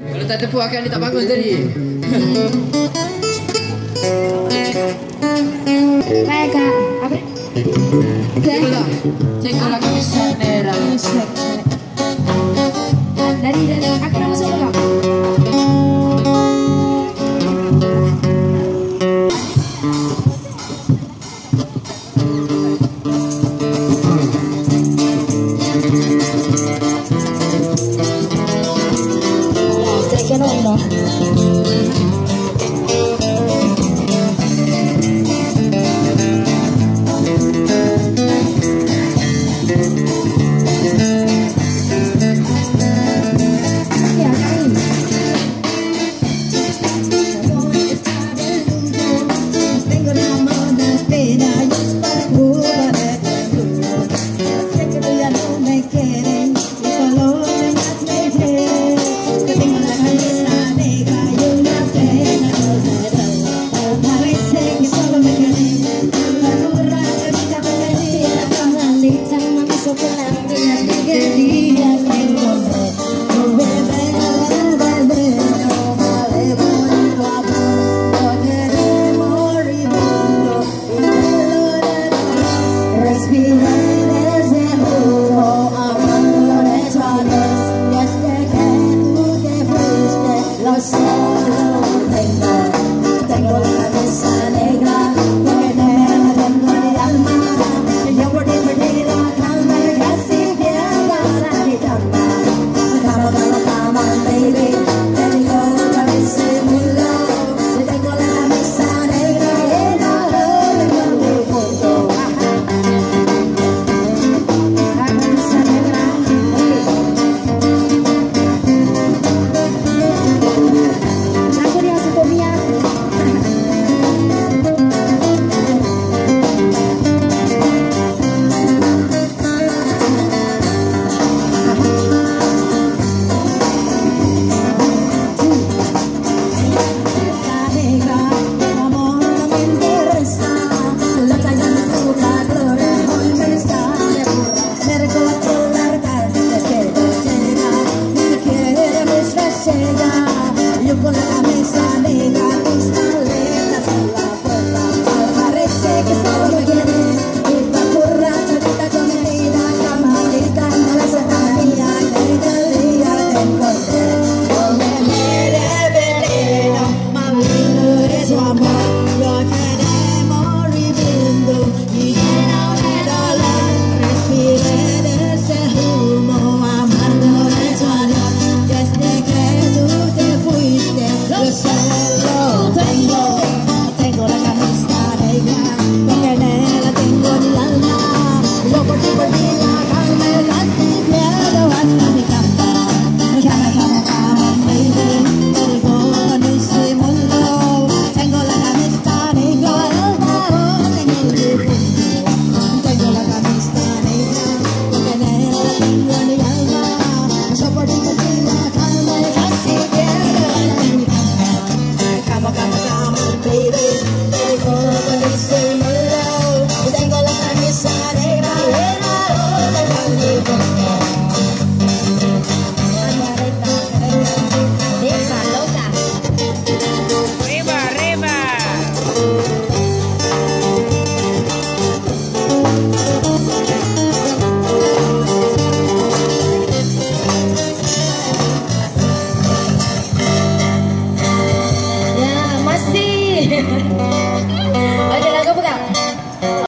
Kalau tak tepuk akan dia tak bangun tadi. Baik kak. Apa? Cek kalau lah kami sana Cekolah. なんだ Yeah.